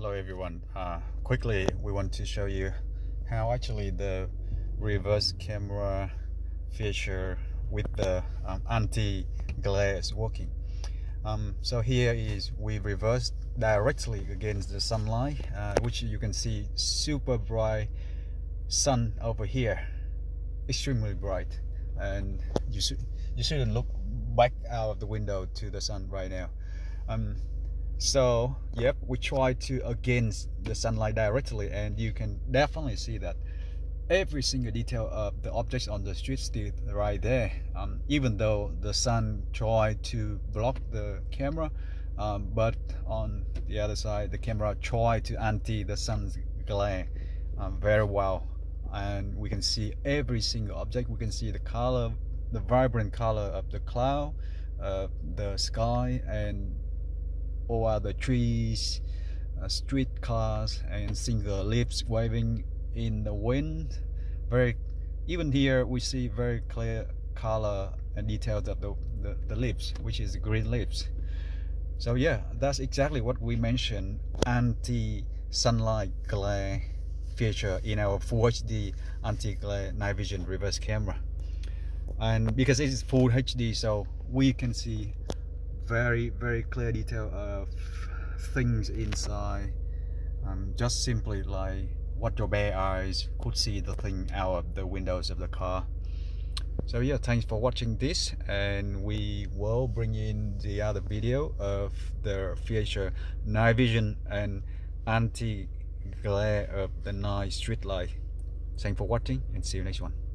hello everyone. Uh, quickly we want to show you how actually the reverse camera feature with the um, anti-glare is working. Um, so here is we reverse directly against the sunlight uh, which you can see super bright sun over here. Extremely bright. And you should you shouldn't look back out of the window to the sun right now. Um, so yep we try to against the sunlight directly and you can definitely see that every single detail of the objects on the street still right there. Um, even though the sun tried to block the camera um, but on the other side the camera tried to anti the sun's glare um, very well. And we can see every single object. We can see the color the vibrant color of the cloud uh, the sky and all the trees, uh, street cars, and single leaves waving in the wind. Very, even here we see very clear color and details of the, the, the leaves, which is green leaves. So yeah, that's exactly what we mentioned, anti-sunlight glare feature in our Full HD anti-glare night vision reverse camera. And because it is Full HD, so we can see very very clear detail of things inside. Um, just simply like what your bare eyes could see the thing out of the windows of the car. So yeah thanks for watching this and we will bring in the other video of the future night vision and anti glare of the night street light. Thanks for watching and see you next one